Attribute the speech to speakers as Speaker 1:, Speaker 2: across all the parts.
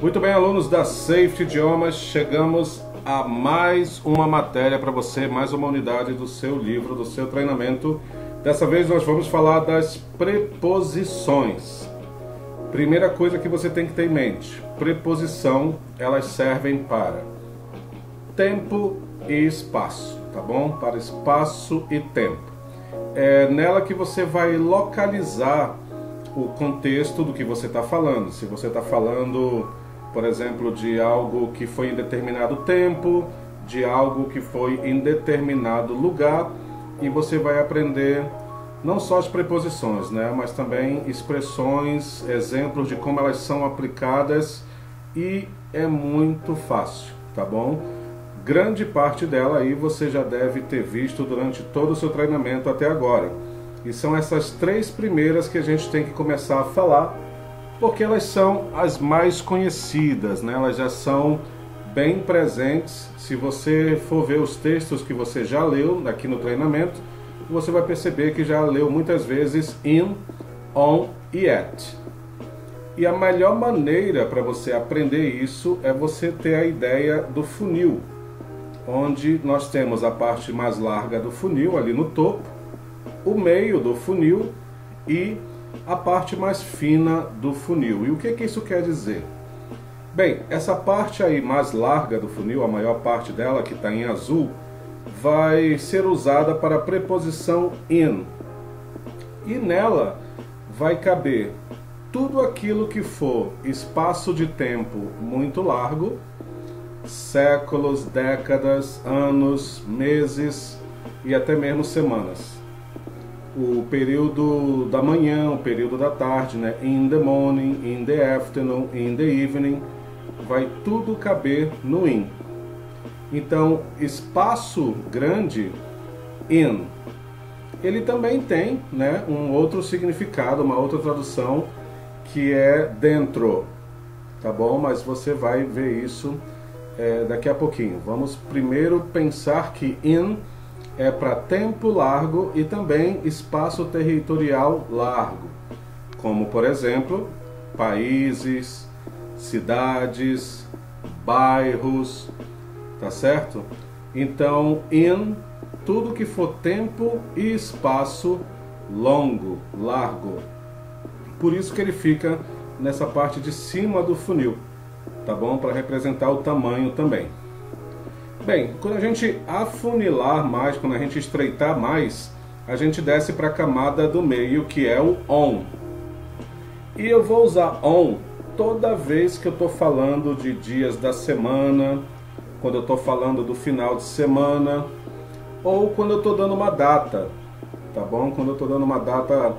Speaker 1: Muito bem, alunos da Safety Idiomas, chegamos a mais uma matéria para você, mais uma unidade do seu livro, do seu treinamento. Dessa vez nós vamos falar das preposições. Primeira coisa que você tem que ter em mente: preposição, elas servem para tempo e espaço, tá bom? Para espaço e tempo. É nela que você vai localizar o contexto do que você está falando. Se você está falando, por exemplo, de algo que foi em determinado tempo, de algo que foi em determinado lugar, e você vai aprender não só as preposições, né, mas também expressões, exemplos de como elas são aplicadas e é muito fácil, tá bom? Grande parte dela aí você já deve ter visto durante todo o seu treinamento até agora. E são essas três primeiras que a gente tem que começar a falar, porque elas são as mais conhecidas, né? elas já são bem presentes. Se você for ver os textos que você já leu aqui no treinamento, você vai perceber que já leu muitas vezes in, on e at. E a melhor maneira para você aprender isso é você ter a ideia do funil, onde nós temos a parte mais larga do funil ali no topo o meio do funil e a parte mais fina do funil. E o que, que isso quer dizer? Bem, essa parte aí mais larga do funil, a maior parte dela que está em azul, vai ser usada para a preposição in. E nela vai caber tudo aquilo que for espaço de tempo muito largo, séculos, décadas, anos, meses e até mesmo semanas o período da manhã, o período da tarde, né? In the morning, in the afternoon, in the evening, vai tudo caber no in. Então, espaço grande, in. Ele também tem, né, um outro significado, uma outra tradução que é dentro, tá bom? Mas você vai ver isso é, daqui a pouquinho. Vamos primeiro pensar que in é para tempo largo e também espaço territorial largo, como por exemplo, países, cidades, bairros, tá certo? Então, in tudo que for tempo e espaço longo, largo. Por isso que ele fica nessa parte de cima do funil, tá bom? Para representar o tamanho também. Bem, quando a gente afunilar mais, quando a gente estreitar mais, a gente desce para a camada do meio, que é o on. E eu vou usar on toda vez que eu estou falando de dias da semana, quando eu estou falando do final de semana, ou quando eu estou dando uma data, tá bom? Quando eu estou dando uma data,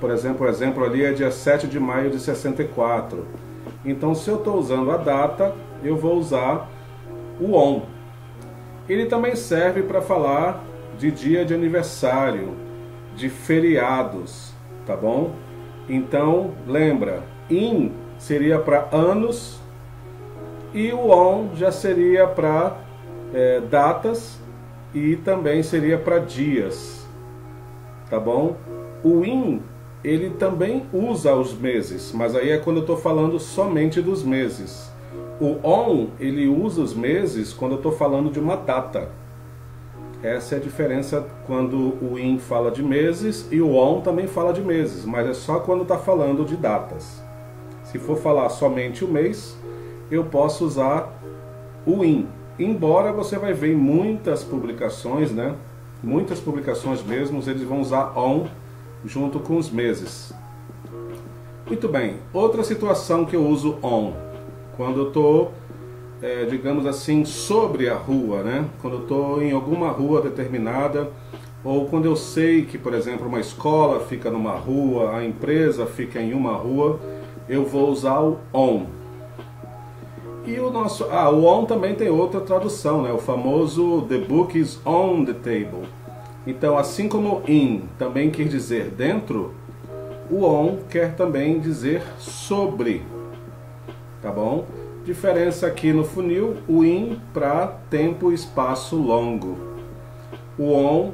Speaker 1: por exemplo, o exemplo ali é dia 7 de maio de 64. Então, se eu estou usando a data, eu vou usar o on. Ele também serve para falar de dia de aniversário, de feriados, tá bom? Então, lembra, in seria para anos e o on já seria para é, datas e também seria para dias, tá bom? O in ele também usa os meses, mas aí é quando eu estou falando somente dos meses. O on, ele usa os meses quando eu estou falando de uma data. Essa é a diferença quando o in fala de meses e o on também fala de meses, mas é só quando está falando de datas. Se for falar somente o mês, eu posso usar o in. Embora você vai ver em muitas publicações, né? Muitas publicações mesmo, eles vão usar on junto com os meses. Muito bem, outra situação que eu uso on quando eu estou, é, digamos assim, sobre a rua, né? Quando eu estou em alguma rua determinada, ou quando eu sei que, por exemplo, uma escola fica numa rua, a empresa fica em uma rua, eu vou usar o on. E o nosso, ah, o on também tem outra tradução, né? O famoso the book is on the table. Então, assim como in também quer dizer dentro, o on quer também dizer sobre tá bom? Diferença aqui no funil, o in para tempo e espaço longo, o on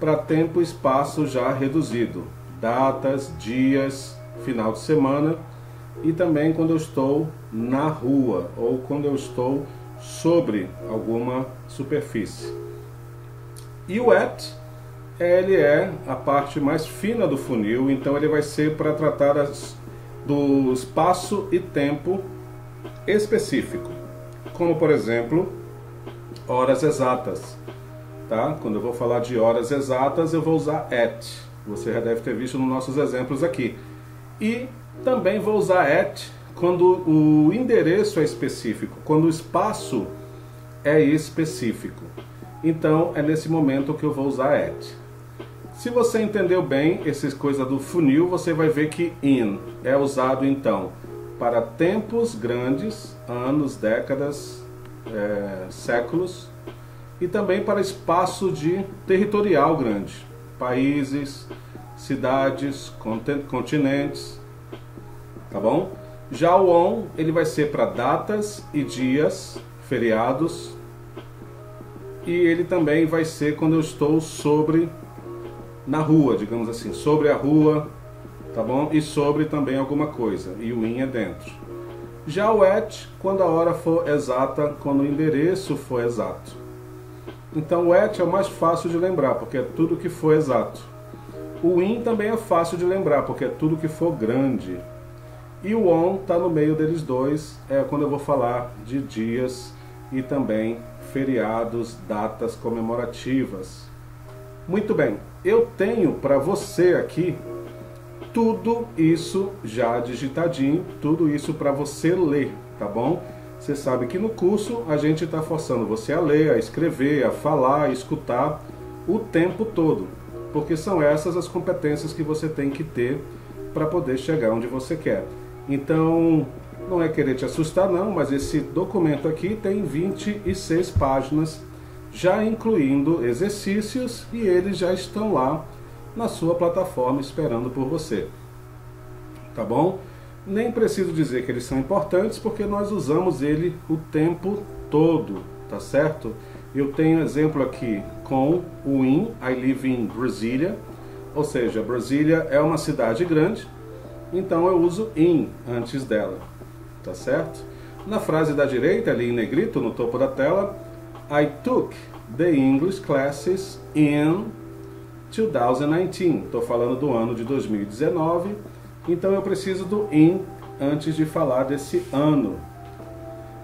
Speaker 1: para tempo e espaço já reduzido, datas, dias, final de semana e também quando eu estou na rua ou quando eu estou sobre alguma superfície. E o at, ele é a parte mais fina do funil, então ele vai ser para tratar as, do espaço e tempo específico, como por exemplo, horas exatas. Tá? Quando eu vou falar de horas exatas, eu vou usar at. Você já deve ter visto nos nossos exemplos aqui. E também vou usar at quando o endereço é específico, quando o espaço é específico. Então é nesse momento que eu vou usar at. Se você entendeu bem essas coisas do funil, você vai ver que in é usado então para tempos grandes, anos, décadas, é, séculos, e também para espaço de territorial grande, países, cidades, continentes, tá bom? Já o on ele vai ser para datas e dias, feriados, e ele também vai ser quando eu estou sobre na rua, digamos assim, sobre a rua, tá bom? E sobre também alguma coisa, e o in é dentro. Já o at, quando a hora for exata, quando o endereço for exato. Então o at é o mais fácil de lembrar, porque é tudo que for exato. O in também é fácil de lembrar, porque é tudo que for grande. E o on está no meio deles dois, é quando eu vou falar de dias e também feriados, datas comemorativas. Muito bem, eu tenho para você aqui tudo isso já digitadinho, tudo isso para você ler, tá bom? Você sabe que no curso a gente está forçando você a ler, a escrever, a falar, a escutar o tempo todo, porque são essas as competências que você tem que ter para poder chegar onde você quer. Então, não é querer te assustar não, mas esse documento aqui tem 26 páginas, já incluindo exercícios, e eles já estão lá na sua plataforma esperando por você. Tá bom? Nem preciso dizer que eles são importantes porque nós usamos ele o tempo todo, tá certo? Eu tenho exemplo aqui com o in, I live in Brasília, ou seja, Brasília é uma cidade grande, então eu uso in antes dela, tá certo? Na frase da direita, ali em negrito, no topo da tela, I took the English classes in 2019. Estou falando do ano de 2019, então eu preciso do in antes de falar desse ano.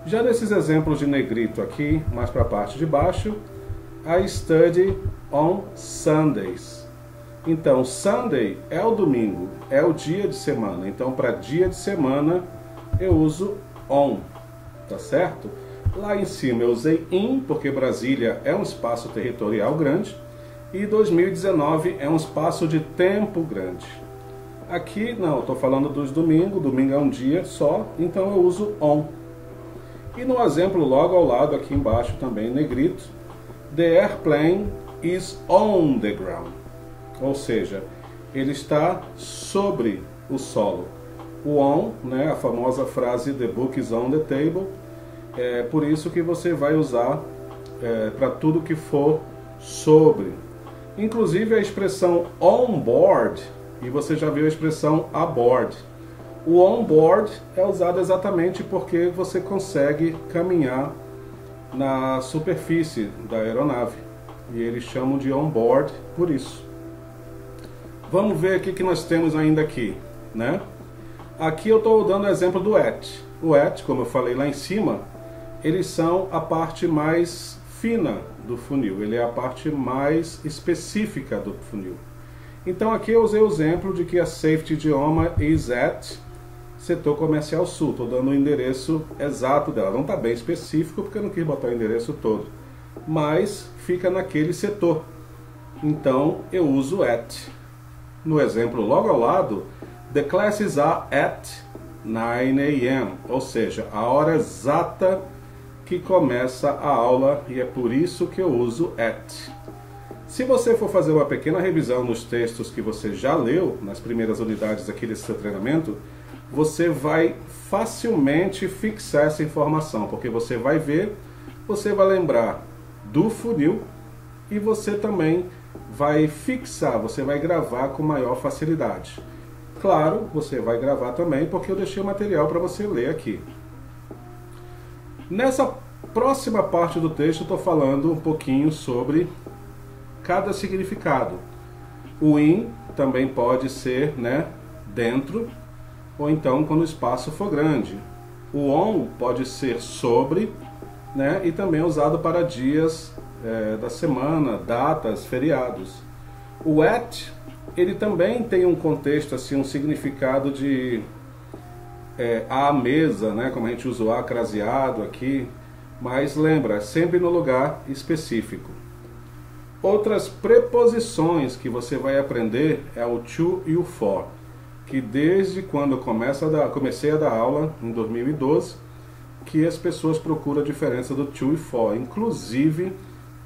Speaker 1: Já nesses exemplos de negrito aqui, mais para a parte de baixo, I study on Sundays. Então, Sunday é o domingo, é o dia de semana. Então, para dia de semana, eu uso on, tá certo? Lá em cima eu usei in, porque Brasília é um espaço territorial grande e 2019 é um espaço de tempo grande. Aqui não, estou falando dos domingos, domingo é um dia só, então eu uso on. E no exemplo logo ao lado, aqui embaixo também, negrito, the airplane is on the ground. Ou seja, ele está sobre o solo. O on, né, a famosa frase the book is on the table, é por isso que você vai usar é, para tudo que for sobre. Inclusive a expressão on board, e você já viu a expressão aboard. O on board é usado exatamente porque você consegue caminhar na superfície da aeronave. E eles chamam de on board por isso. Vamos ver o que nós temos ainda aqui, né? Aqui eu estou dando o exemplo do at. O at, como eu falei lá em cima, eles são a parte mais fina do funil, ele é a parte mais específica do funil. Então aqui eu usei o exemplo de que a Safety Idioma is at setor comercial sul. Estou dando o endereço exato dela. Não está bem específico porque eu não quis botar o endereço todo. Mas fica naquele setor. Então eu uso at. No exemplo logo ao lado, the classes are at 9 a.m. Ou seja, a hora exata que começa a aula e é por isso que eu uso at. Se você for fazer uma pequena revisão nos textos que você já leu, nas primeiras unidades aqui desse seu treinamento, você vai facilmente fixar essa informação, porque você vai ver, você vai lembrar do funil e você também vai fixar, você vai gravar com maior facilidade. Claro, você vai gravar também, porque eu deixei o material para você ler aqui. Nessa próxima parte do texto, estou falando um pouquinho sobre cada significado. O in também pode ser né, dentro, ou então quando o espaço for grande. O on pode ser sobre, né, e também usado para dias é, da semana, datas, feriados. O at, ele também tem um contexto, assim, um significado de é, à mesa, né, como a gente usa o acraseado aqui, mas lembra, sempre no lugar específico. Outras preposições que você vai aprender é o to e o for, que desde quando eu começo a dar, comecei a dar aula, em 2012, que as pessoas procuram a diferença do to e for. Inclusive,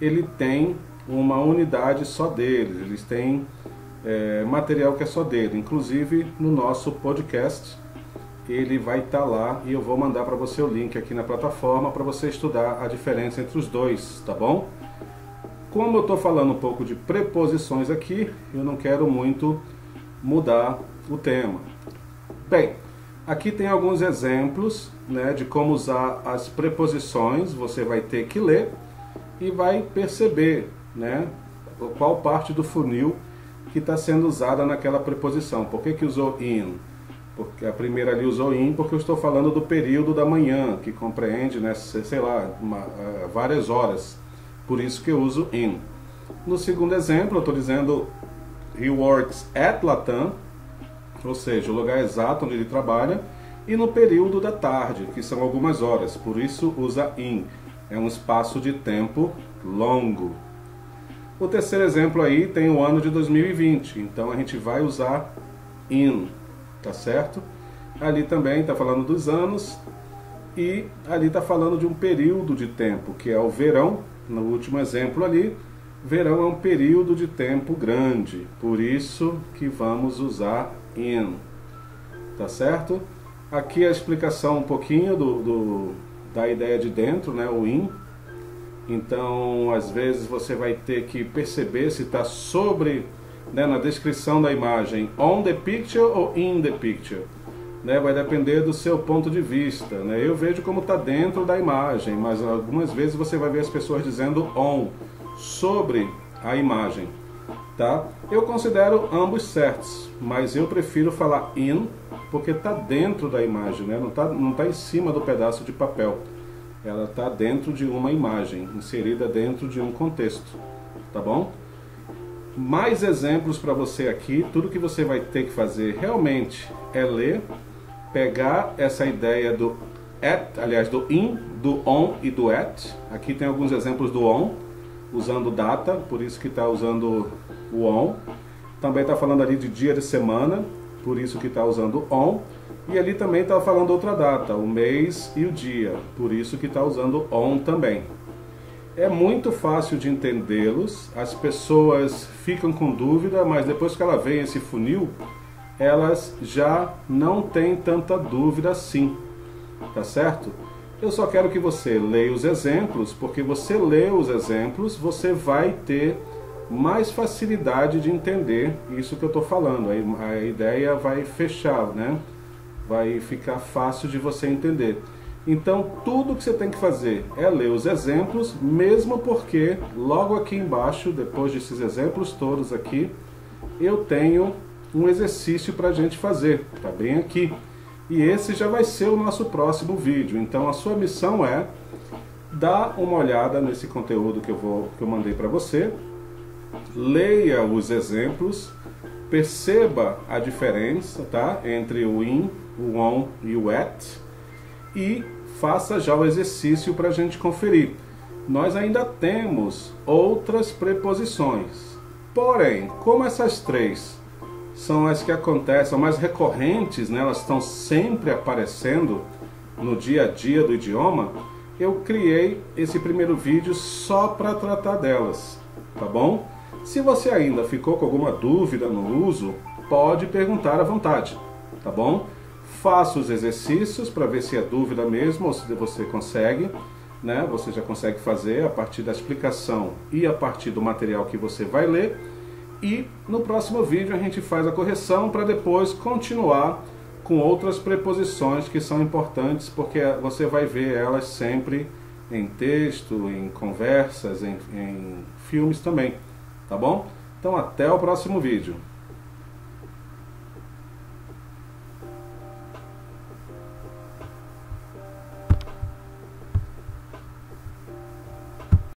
Speaker 1: ele tem uma unidade só deles, eles têm é, material que é só dele. Inclusive, no nosso podcast, ele vai estar tá lá e eu vou mandar para você o link aqui na plataforma para você estudar a diferença entre os dois, tá bom? Como eu estou falando um pouco de preposições aqui, eu não quero muito mudar o tema. Bem, aqui tem alguns exemplos né, de como usar as preposições, você vai ter que ler e vai perceber né, qual parte do funil que está sendo usada naquela preposição. Por que, que usou in? Porque a primeira ali usou in porque eu estou falando do período da manhã, que compreende, né, sei lá, uma, uh, várias horas. Por isso que eu uso in. No segundo exemplo, eu estou dizendo he works at Latam, ou seja, o lugar exato onde ele trabalha, e no período da tarde, que são algumas horas. Por isso usa in. É um espaço de tempo longo. O terceiro exemplo aí tem o ano de 2020, então a gente vai usar in, tá certo? Ali também está falando dos anos e ali está falando de um período de tempo, que é o verão, no último exemplo ali, verão é um período de tempo grande, por isso que vamos usar in, tá certo? Aqui a explicação um pouquinho do, do da ideia de dentro, né, o in, então, às vezes você vai ter que perceber se está sobre, né, na descrição da imagem, on the picture ou in the picture. Né, vai depender do seu ponto de vista. Né? Eu vejo como está dentro da imagem, mas algumas vezes você vai ver as pessoas dizendo on, sobre a imagem. Tá? Eu considero ambos certos, mas eu prefiro falar in porque está dentro da imagem, né? não está não tá em cima do pedaço de papel ela está dentro de uma imagem, inserida dentro de um contexto, tá bom? Mais exemplos para você aqui, tudo que você vai ter que fazer realmente é ler, pegar essa ideia do at, aliás, do in, do on e do at. Aqui tem alguns exemplos do on, usando data, por isso que está usando o on. Também está falando ali de dia de semana, por isso que está usando on. E ali também está falando outra data, o mês e o dia, por isso que está usando on também. É muito fácil de entendê-los, as pessoas ficam com dúvida, mas depois que ela vê esse funil, elas já não têm tanta dúvida assim, tá certo? Eu só quero que você leia os exemplos, porque você lê os exemplos, você vai ter mais facilidade de entender isso que eu estou falando. A ideia vai fechar, né? vai ficar fácil de você entender. Então, tudo que você tem que fazer é ler os exemplos, mesmo porque logo aqui embaixo, depois desses exemplos todos aqui, eu tenho um exercício para a gente fazer, tá bem aqui. E esse já vai ser o nosso próximo vídeo. Então, a sua missão é dar uma olhada nesse conteúdo que eu vou que eu mandei para você, leia os exemplos, perceba a diferença, tá, entre o in o on e o at, e faça já o exercício para a gente conferir. Nós ainda temos outras preposições. Porém, como essas três são as que acontecem, são mais recorrentes, né? elas estão sempre aparecendo no dia a dia do idioma, eu criei esse primeiro vídeo só para tratar delas, tá bom? Se você ainda ficou com alguma dúvida no uso, pode perguntar à vontade, tá bom? Faça os exercícios para ver se é dúvida mesmo ou se você consegue. Né? Você já consegue fazer a partir da explicação e a partir do material que você vai ler. E no próximo vídeo a gente faz a correção para depois continuar com outras preposições que são importantes, porque você vai ver elas sempre em texto, em conversas, em, em filmes também, tá bom? Então até o próximo vídeo.